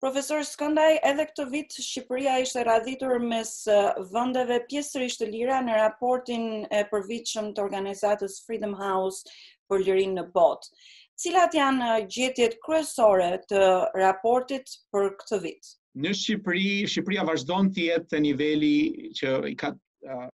Profesor Skëndaj, edhe këtë vit Shqipëria ishte radhitur mes vendeve pjesërisht të lira në raportin e përvitshëm të organizatës Freedom House për lirinë në botë. Cilat janë gjetjet kryesore të raportit për këtë vit? Në Shqipëri, Shqipëria vazhdon të jetë te niveli që ka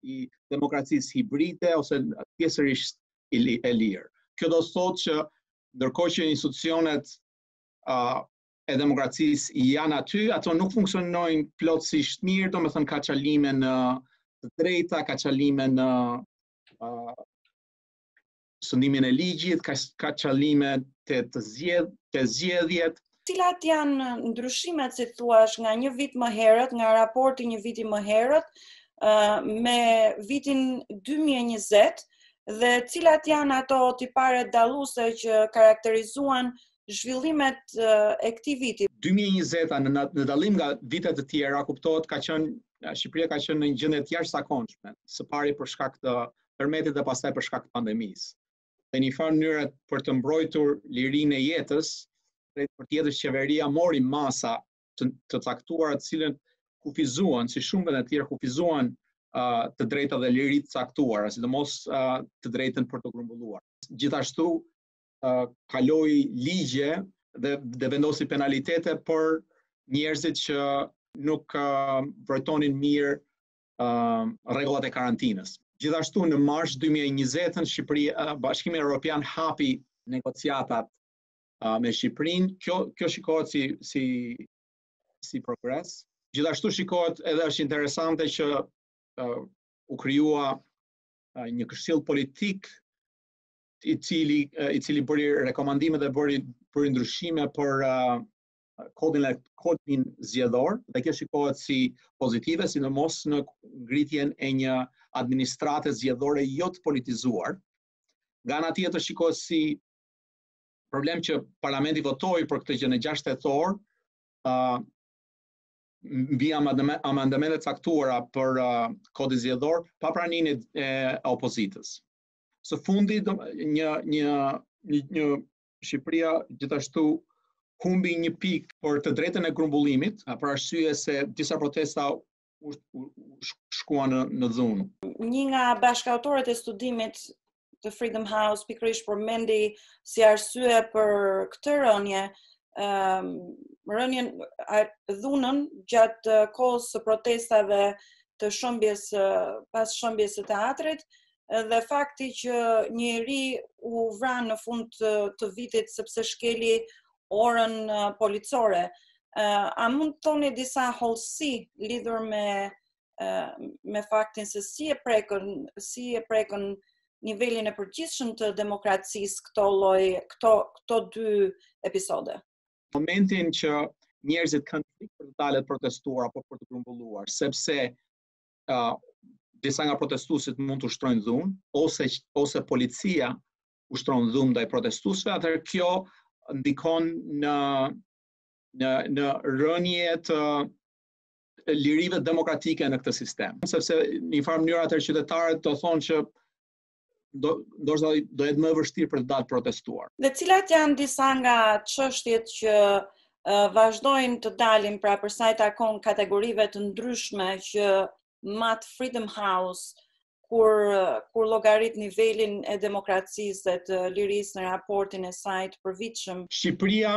i demokracisë hibride ose pjesërisht e lirë. Kjo do thotë që ndërkohë që institucionet uh, e demokracisë janë aty, ato nuk funksionojnë plotësisht mirë, domethënë ka çalime në të drejta, ka çalime në uh, sundimin e ligjit, ka, ka çalime te te, zgjedh, te zgjedhjet. Cilat janë ndryshimet, si t'i thuash, nga një vit më herët, nga raporti një viti më herët, uh, me vitin 2020, dhe cilat janë ato tipare dalluese që karakterizuan zhvillimet e këtij viti. 2020-a në në dallim nga vite të tjera kuptohet ka qenë Shqipëria ka qenë në një gjendje të jashtëzakonshme, së pari për shkak të tërmetit dhe pastaj për shkak të pandemisë. Dhe në një farë mënyre për të mbrojtur lirinë e jetës, të drejtën e jetës qeveria mori masa të, të caktuara të cilat kufizuan, si shumë vende të tjera kufizuan uh, të drejta dhe liri të caktuara, sidomos uh, të drejtën për t'u grumbulluar. Gjithashtu kaloi ligje dhe dhe vendosi penalitete për njerëzit që nuk vërenin mirë rregullat e karantinës. Gjithashtu në mars 2020 në Shqipëri Bashkimi Evropian hapi negociatat me Shqipërinë. Kjo kjo shikohet si si si progres. Gjithashtu shikohet edhe është interesante që u krijua një këshill politik i cili i cili bëri rekomandime dhe bëri bëri ndryshime për uh, kodin e kodin zgjedhor dhe kjo shikohet si pozitive, sidomos në ngritjen e një administrate zgjedhore jo të politizuar. Nga ana tjetër shikohet si problem që parlamenti votoi për këtë gjë në 6 tetor, ë uh, mbi amendamente të caktuara për uh, kodin zgjedhor pa praninë e, e opozitës. Së fundi një një një, një Shqipëria gjithashtu humbi një pikë për të drejtën e grumbullimit, për arsye se disa protesta shkuan në, në dhunë. Një nga bashkautorët e studimit të Freedom House pikërisht përmendi si arsye për këtë rënie, um, rënien dhunën gjatë kohës së protestave të shembjes pas shembjes së teatrit, dhe fakti që një i ri u vra në fund të, të vitit sepse shkeli orën uh, policore. Uh, a mund të thoni disa hollësi lidhur me uh, me faktin se si e prekën, si e prekën nivelin e përgjithshëm të demokracisë këto lloj këto këto dy episode. Momentin që njerëzit kanë frikë për të dalë të protestuar apo për të grumbulluar, sepse uh, disa nga protestuesit mund të ushtrojnë dhunë ose ose policia ushtron dhunë ndaj protestuesve, atëherë kjo ndikon në në në rënie të lirive demokratike në këtë sistem. Sepse në një farë mënyrë atëherë qytetarët do thonë që do do të do jetë më e vështirë për të dalë protestuar. Dhe cilat janë disa nga çështjet që uh, vazhdojnë të dalin pra për sa i takon kategorive të ndryshme që mat Freedom House kur kur llogarit nivelin e demokracisë dhe të lirisë në raportin e saj të përvitshëm. Shqipëria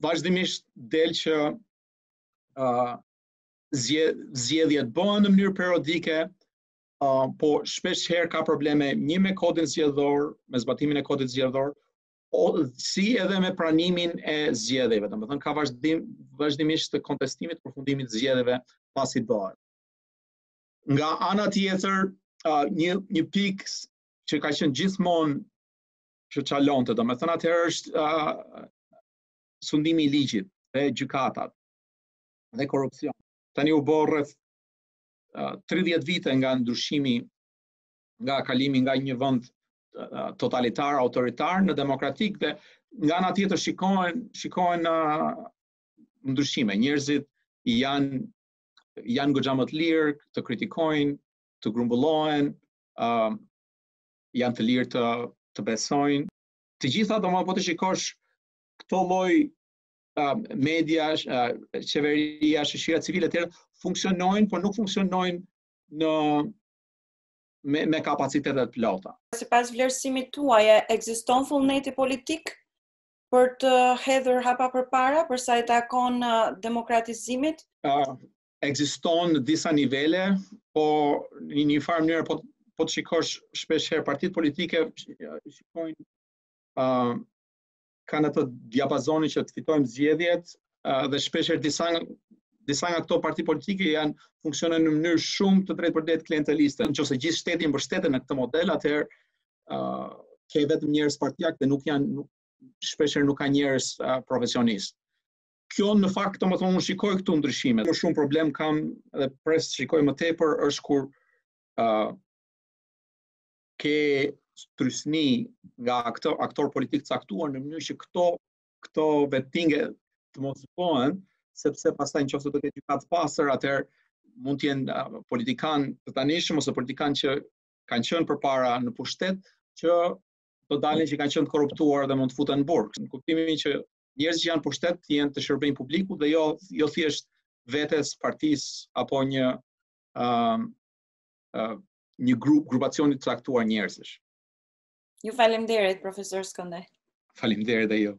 vazhdimisht del që uh, zgjedhjet bëhen në mënyrë periodike, uh, po shpesh herë ka probleme një me kodin zgjedhor, me zbatimin e kodit zgjedhor, o, si edhe me pranimin e zgjedhjeve. Domethënë ka vazhdim vazhdimisht të kontestimit të përfundimit të zgjedhjeve pasi bëhen. Nga ana tjetër, uh, një një pikë që ka qenë gjithmonë që çalonte, domethënë atëherë është uh, sundimi i ligjit dhe gjykatat dhe korrupsioni. Tani u bë rreth 30 vite nga ndryshimi nga kalimi nga një vend totalitar autoritar në demokratik dhe nga ana tjetër shikohen shikohen ndryshime njerëzit janë janë goxha më të lirë të kritikojnë të grumbullohen uh, janë të lirë të të besojnë të gjitha domethënë po të shikosh këto lloj media, qeveria, shoqëria civile të tjera, funksionojnë, por nuk funksionojnë në me, me kapacitete të plota. Sipas vlerësimit tuaj, ekziston vullneti politik për të hedhur hapa përpara, përsa i takon demokratizimit? Uh, ekziston në disa nivele, po në një farë mënyrë, po, po të shikosh shpesh herë, partitë politike shikojnë uh, kanë atë diapazonin që të fitojmë zgjedhjet dhe shpesh herë disa disa nga këto parti politike janë funksionojnë në mënyrë shumë të drejtpërdrejtë klienteliste. Nëse gjithë shteti mbështetet në këtë model, atëherë ë uh, ke vetëm njerëz partiakë dhe nuk janë nuk, shpesh herë nuk ka njerëz uh, profesionistë. Kjo në fakt do me thënë unë shikoj këtu ndryshime. Më shumë problem kam dhe pres të shikoj më tepër është kur ë uh, ke trysni nga aktorë, aktorë politikë të caktuar në mënyrë që këto këto vetingje të mos bëhen, sepse pastaj nëse do të ketë gjykata të pastra, atëherë mund të jenë politikanë të tanishëm ose politikanë që kanë qenë përpara në pushtet që do dalin që kanë qenë të korruptuar dhe mund të futen në burg. Në kuptimin që njerëzit që janë në pushtet të jenë t'i shërbejnë publikut dhe jo jo thjesht vetes, partisë apo një ë uh, uh, një grup grupacioni të caktuar njerëzish. Ju faleminderit profesor Skëndaj. Faleminderit dhe ju.